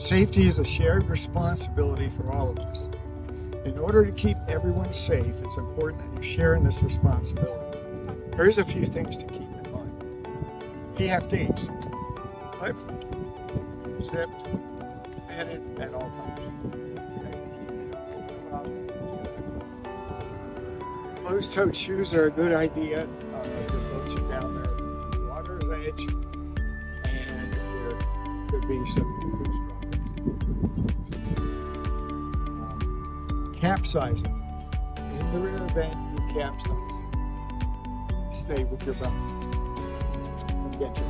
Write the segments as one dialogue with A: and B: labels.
A: Safety is a shared responsibility for all of us. In order to keep everyone safe, it's important that you share in this responsibility. Here's a few things to keep in mind. PFDs, clipped, zipped, fitted at all times. Closed-toed shoes are a good idea. Uh, could be some um, capsizing. In the rear vent, you capsize. Stay with your belt. Come get you.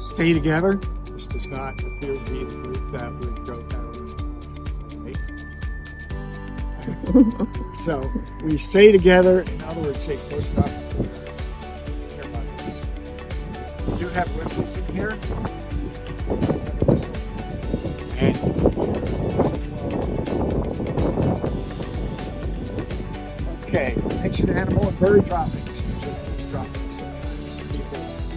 A: Stay together. This does not appear to be the group that would go down. So we stay together. In other words, stay close enough. Do have whistles in here. And okay, mention animal and bird droppings. Droppings. Sometimes people's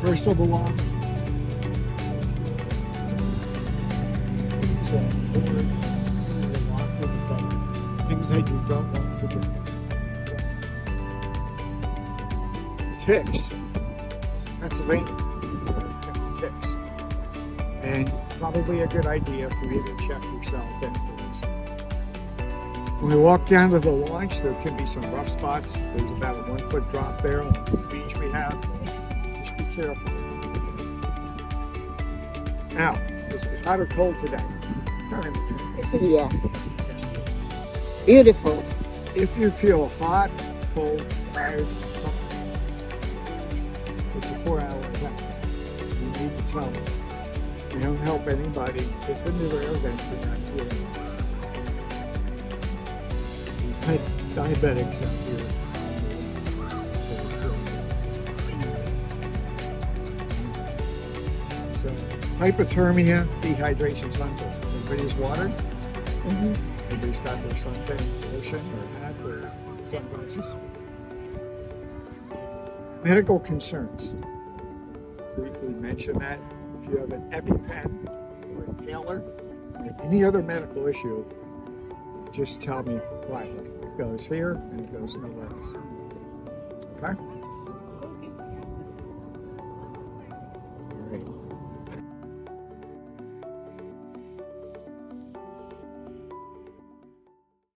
A: personal belongings. Things that you don't want to do. Ticks. Pennsylvania. Ticks. And probably a good idea for you to check yourself afterwards. When we walk down to the launch, there can be some rough spots. There's about a one foot drop there on the beach we have. Just be careful. Now, is it hot or cold today?
B: It's in yeah. Beautiful.
A: If you feel hot, cold, tired, it's a four hour event. You need to tell them. You don't help anybody. If the rare event, you're not feeling well. Diabetics up here. So, hypothermia, dehydration's harmful. Everybody's water.
B: hmm
A: Everybody's got their suntan lotion or hat or sunglasses. Medical concerns. Briefly mention that. If you have an EpiPen or inhaler or any other medical issue, just tell me why. It goes here and it goes nowhere. Okay?